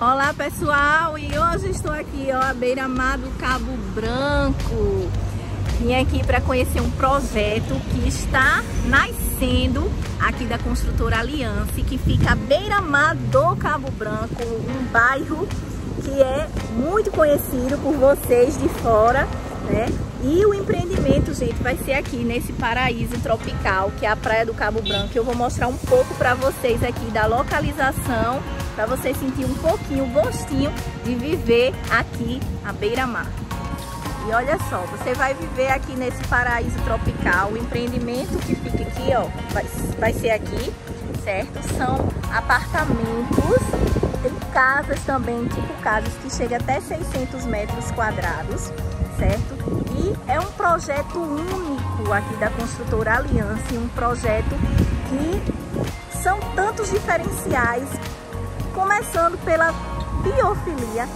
Olá pessoal, e hoje estou aqui ó, à beira-mar do Cabo Branco. Vim aqui para conhecer um projeto que está nascendo aqui da construtora Aliança, que fica à beira-mar do Cabo Branco, um bairro que é muito conhecido por vocês de fora, né? E o empreendimento, gente, vai ser aqui nesse paraíso tropical, que é a Praia do Cabo Branco. Eu vou mostrar um pouco para vocês aqui da localização para você sentir um pouquinho o gostinho de viver aqui à beira-mar. E olha só, você vai viver aqui nesse paraíso tropical, o empreendimento que fica aqui, ó, vai, vai ser aqui, certo? São apartamentos, tem casas também, tipo casas que chegam até 600 metros quadrados, certo? E é um projeto único aqui da construtora Aliança, um projeto que são tantos diferenciais começando pela biofilia,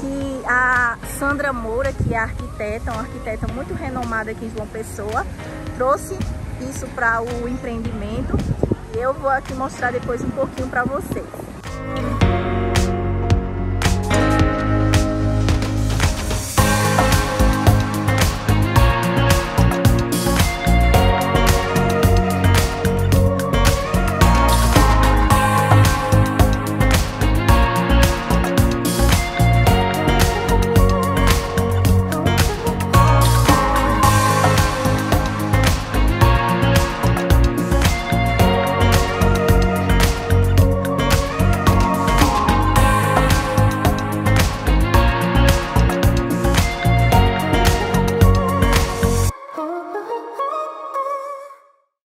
que a Sandra Moura, que é arquiteta, uma arquiteta muito renomada aqui em João Pessoa, trouxe isso para o empreendimento e eu vou aqui mostrar depois um pouquinho para vocês.